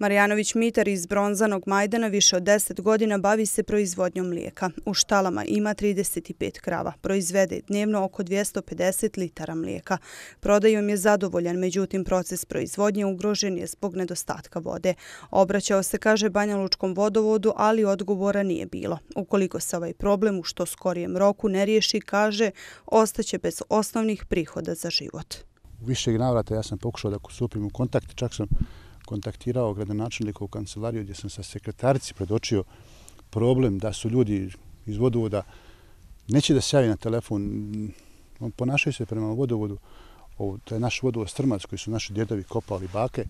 Marjanović-Mitar iz Bronzanog Majdana više od 10 godina bavi se proizvodnjom mlijeka. U štalama ima 35 krava. Proizvede dnevno oko 250 litara mlijeka. Prodajom je zadovoljan, međutim proces proizvodnje ugrožen je zbog nedostatka vode. Obraćao se, kaže Banja Lučkom vodovodu, ali odgovora nije bilo. Ukoliko se ovaj problem u što skorijem roku ne riješi, kaže, ostaće bez osnovnih prihoda za život. U višeg navrata ja sam pokušao da stupim u kontakt, čak sam kontaktirao gradonačelnika u kancelariju gdje sam sa sekretarici predočio problem da su ljudi iz vodovoda neće da se javi na telefon, ponašaju se prema vodovodu, ovo, to je naš vodovod Strmac koji su naši djedovi kopali bake,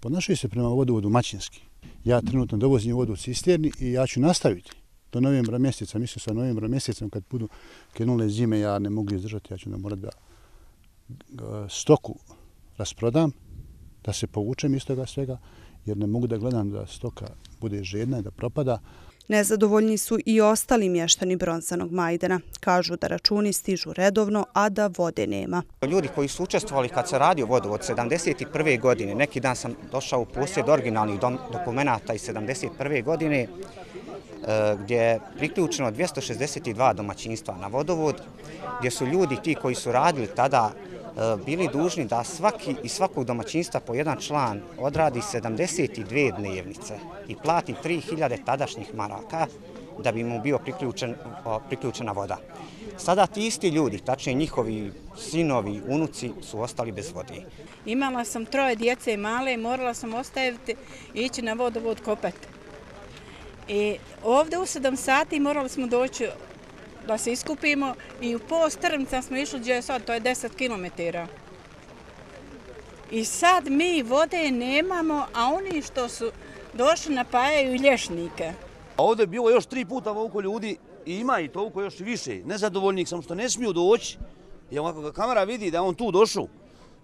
ponašaju se prema vodovodu Maćinski. Ja trenutno dovozim vodu u cisterni i ja ću nastaviti do novembra mjeseca. Mislim sa novembra mjesecom kad budu krenule zime ja ne mogu izdržati, ja ću da morat da e, stoku rasprodam da se povučem iz toga svega, jer ne mogu da gledam da stoka bude žedna i da propada. Nezadovoljni su i ostali mještani Bronzanog Majdana. Kažu da računi stižu redovno, a da vode nema. Ljudi koji su učestvovali kad se radio vodovod 71. godine, neki dan sam došao u posjed originalnih dokumenta iz 71. godine, e, gdje je priključeno 262 domaćinstva na vodovod, gdje su ljudi ti koji su radili tada E, bili dužni da svaki i svakog domaćinstva po jedan član odradi 72 dnevnice i plati 3000 tadašnjih maraka da bi mu bio priključen, priključena voda. Sada ti isti ljudi, tačnije njihovi sinovi, unuci, su ostali bez vode. Imala sam troje djece male i morala sam ostaviti i ići na vodovod kopati. I ovde u 7 sati morali smo doći da se iskupimo i u post Trmca smo išli gdje je sad, to je 10 km. I sad mi vode nemamo, a oni što su došli napajaju lješnike. A ovdje je bilo još tri puta ovako ljudi i ima i toliko još više. Nezadovoljnik sam što ne smiju doći. I ako ga kamera vidi da on tu došao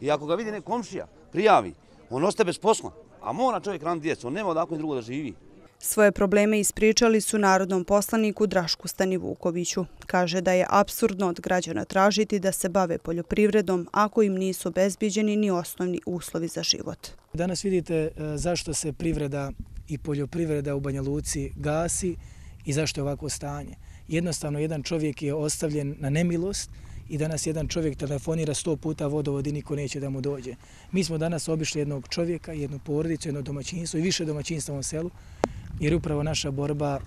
i ako ga vidi nek komšija, prijavi, on ostaje bez posla. A mora čovjek ran djecu, on nema odakle drugo da živi. Svoje probleme ispričali su narodnom poslaniku Drašku Stani Vukoviću. Kaže da je absurdno od građana tražiti da se bave poljoprivredom ako im nisu bezbiđeni ni osnovni uslovi za život. Danas vidite e, zašto se privreda i poljoprivreda u Banja Luci gasi i zašto je ovako stanje. Jednostavno, jedan čovjek je ostavljen na nemilost i danas jedan čovjek telefonira sto puta vodovod i niko neće da mu dođe. Mi smo danas obišli jednog čovjeka, jednu porodicu, jedno domaćinstvo i više domaćinstva u selu jer upravo naša borba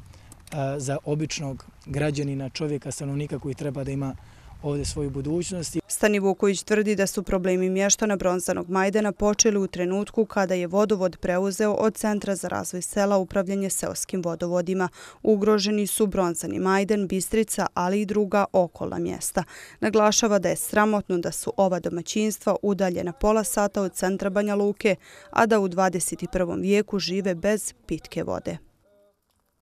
za običnog građanina, čovjeka, stanovnika koji treba da ima ovdje svoju budućnost. Stani Vuković tvrdi da su problemi mještana Bronzanog Majdana počeli u trenutku kada je vodovod preuzeo od Centra za razvoj sela upravljanje seoskim vodovodima. Ugroženi su Bronzani Majdan, Bistrica, ali i druga okola mjesta. Naglašava da je sramotno da su ova domaćinstva udaljena pola sata od centra Banja Luke, a da u 21. vijeku žive bez pitke vode.